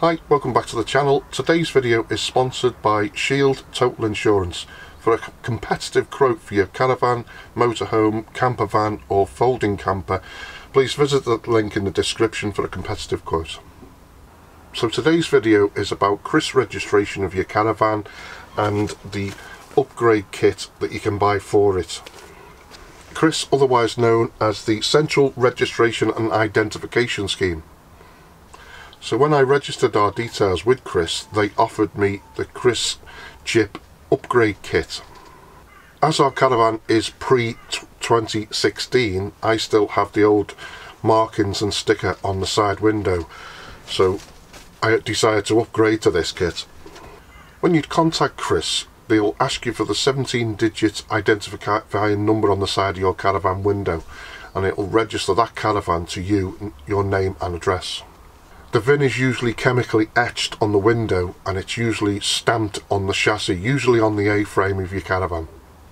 Hi, welcome back to the channel. Today's video is sponsored by Shield Total Insurance. For a competitive quote for your caravan, motorhome, camper van or folding camper, please visit the link in the description for a competitive quote. So today's video is about CRiS registration of your caravan and the upgrade kit that you can buy for it. CRiS, otherwise known as the Central Registration and Identification Scheme. So when I registered our details with CRiS, they offered me the CRiS chip upgrade kit. As our caravan is pre-2016, I still have the old markings and sticker on the side window. So I decided to upgrade to this kit. When you contact CRiS, they'll ask you for the 17 digit identifying number on the side of your caravan window and it will register that caravan to you, your name and address. The VIN is usually chemically etched on the window and it's usually stamped on the chassis, usually on the A-frame of your caravan.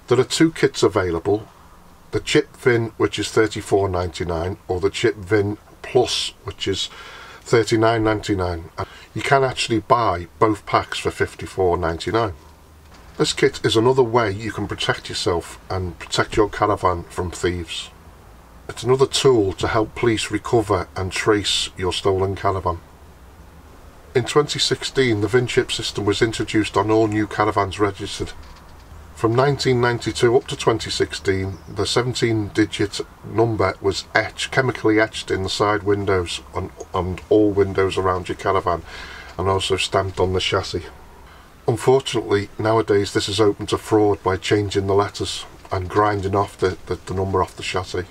There are two kits available, the chip VIN which is $34.99 or the chip VIN Plus which is $39.99. You can actually buy both packs for $54.99. This kit is another way you can protect yourself and protect your caravan from thieves. It's another tool to help police recover and trace your stolen caravan. In 2016 the VIN chip system was introduced on all new caravans registered. From 1992 up to 2016 the 17 digit number was etched, chemically etched in the side windows on, on all windows around your caravan and also stamped on the chassis. Unfortunately, nowadays this is open to fraud by changing the letters and grinding off the, the, the, number off the chassis.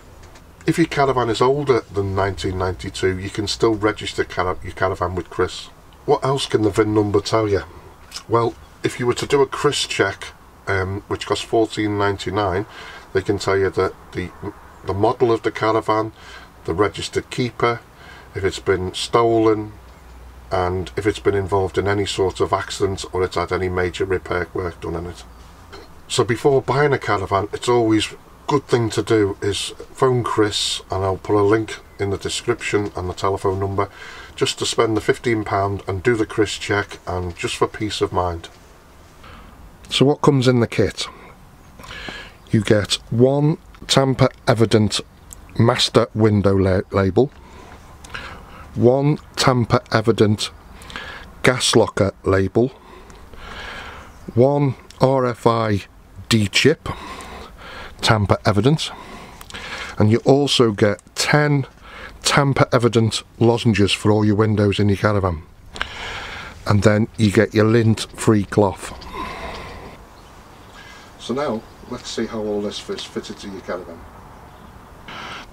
If your caravan is older than 1992, you can still register your caravan with CRiS. What else can the VIN number tell you? Well, if you were to do a CRiS check, um, which costs $14.99, they can tell you that the, the model of the caravan, the registered keeper, if it's been stolen, and if it's been involved in any sort of accident or it's had any major repair work done in it. So before buying a caravan, it's always good thing to do is phone CRiS and I'll put a link in the description and the telephone number just to spend the £15 and do the CRiS check and just for peace of mind. So what comes in the kit? You get one tamper evident master window la label one tamper evident gas locker label, one RFID chip tamper evident, and you also get 10 tamper evident lozenges for all your windows in your caravan. And then you get your lint free cloth. So now let's see how all this fits fitted to your caravan.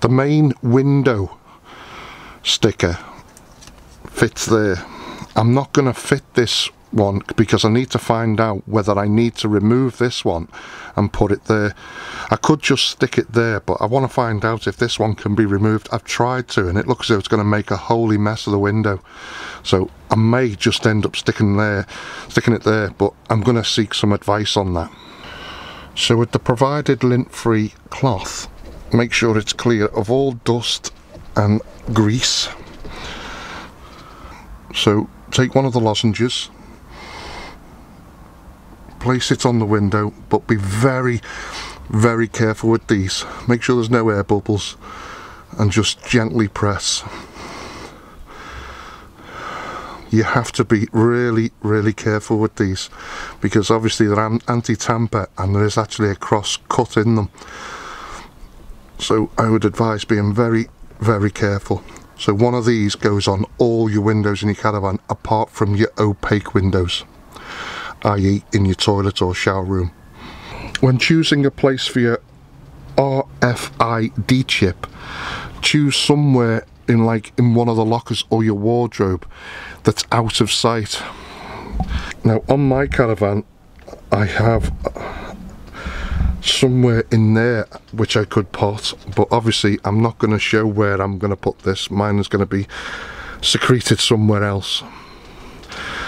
The main window sticker fits there. I'm not going to fit this one because I need to find out whether I need to remove this one and put it there. I could just stick it there but I want to find out if this one can be removed. I've tried to and it looks as though it's going to make a holy mess of the window. So I may just end up sticking there, sticking it there but I'm going to seek some advice on that. So with the provided lint-free cloth, make sure it's clear of all dust and grease so take one of the lozenges, place it on the window, but be very, very careful with these. Make sure there's no air bubbles and just gently press. You have to be really, really careful with these because obviously they're anti-tamper and there is actually a cross cut in them. So I would advise being very, very careful. So one of these goes on all your windows in your caravan apart from your opaque windows, i.e. in your toilet or shower room. When choosing a place for your RFID chip, choose somewhere in like in one of the lockers or your wardrobe that's out of sight. Now on my caravan I have somewhere in there which I could put but obviously I'm not going to show where I'm going to put this mine is going to be secreted somewhere else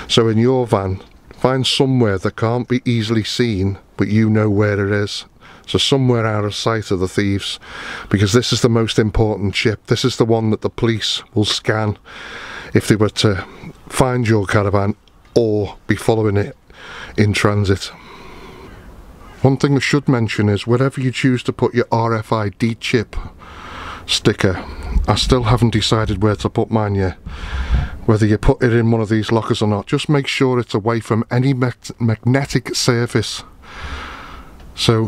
so in your van find somewhere that can't be easily seen but you know where it is so somewhere out of sight of the thieves because this is the most important chip this is the one that the police will scan if they were to find your caravan or be following it in transit. One thing I should mention is wherever you choose to put your RFID chip sticker, I still haven't decided where to put mine yet. Whether you put it in one of these lockers or not, just make sure it's away from any magnetic surface. So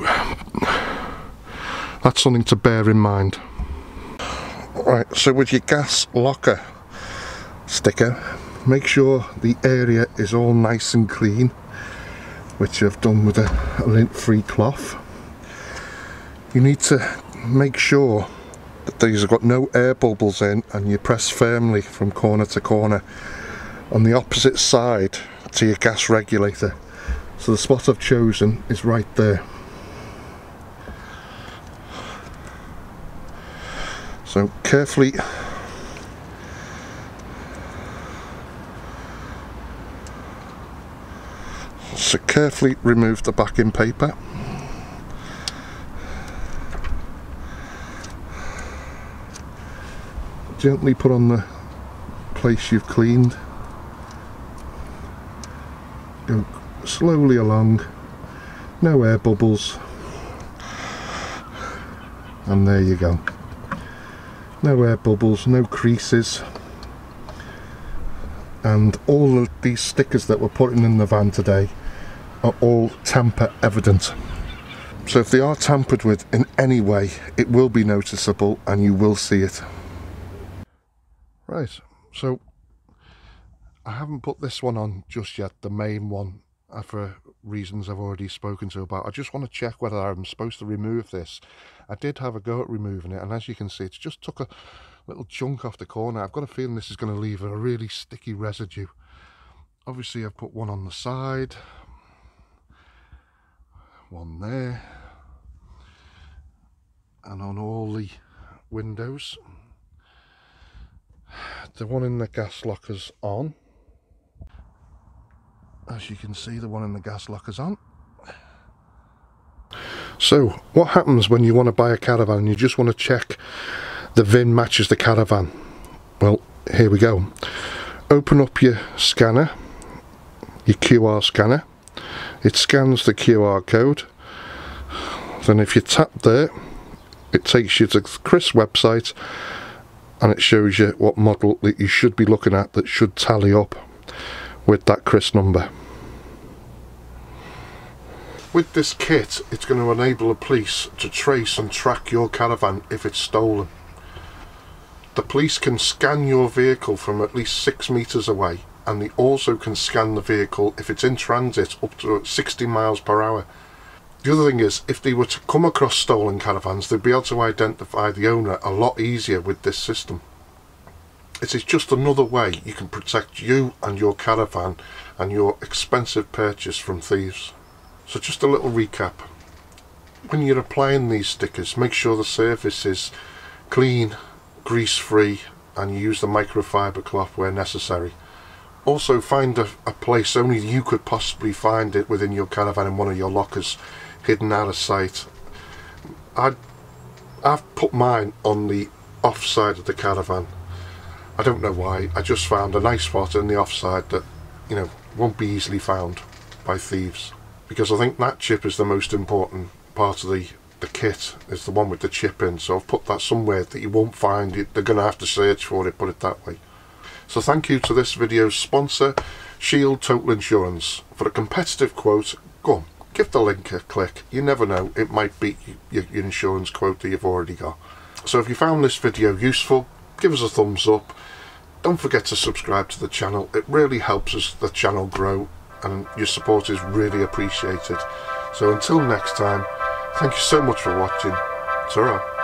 that's something to bear in mind. Right, so with your gas locker sticker, make sure the area is all nice and clean which I've done with a, lint-free cloth. You need to make sure these have got no air bubbles in and you press firmly from corner to corner on the opposite side to your gas regulator. So the spot I've chosen is right there. So carefully So carefully remove the backing paper. Gently put on the place you've cleaned. Go slowly along, no air bubbles. And there you go. No air bubbles, no creases and all of these stickers that we're putting in the van today are all tamper evident. So if they are tampered with in any way, it will be noticeable and you will see it. Right, so I haven't put this one on just yet, the main one, uh, for reasons I've already spoken to about. I just want to check whether I'm supposed to remove this. I did have a go at removing it, and as you can see, it's just took a little chunk off the corner. I've got a feeling this is going to leave a really sticky residue. Obviously, I've put one on the side, one there and on all the windows the one in the gas lockers on. As you can see the one in the gas lockers on. So what happens when you want to buy a caravan? And you just want to check the VIN matches the caravan. Well here we go. Open up your scanner your QR scanner. It scans the QR code. Then if you tap there it takes you to CRiS website and it shows you what model that you should be looking at that should tally up with that CRiS number. With this kit it's going to enable the police to trace and track your caravan if it's stolen. The police can scan your vehicle from at least 6 metres away and they also can scan the vehicle if it's in transit up to 60 miles per hour. The other thing is, if they were to come across stolen caravans, they'd be able to identify the owner a lot easier with this system. It is just another way you can protect you and your caravan and your expensive purchase from thieves. So just a little recap. When you're applying these stickers, make sure the surface is clean, grease free and you use the microfiber cloth where necessary also find a, a, place only you could possibly find it within your caravan in one of your lockers hidden out of sight. I I've put mine on the off side of the caravan. I don't know why. I just found a nice spot in the off side that you know won't be easily found by thieves. Because I think that chip is the most important part of the the kit. Is the one with the chip in. So I've put that somewhere that you won't find it. They're gonna have to search for it put it that way. So thank you to this video's sponsor, Shield Total Insurance. For a competitive quote, go give the link a click. You never know, it might beat your, your insurance quote that you've already got. So if you found this video useful, give us a thumbs up. Don't forget to subscribe to the channel. It really helps us the channel grow and your support is really appreciated. So until next time, thank you so much for watching. ta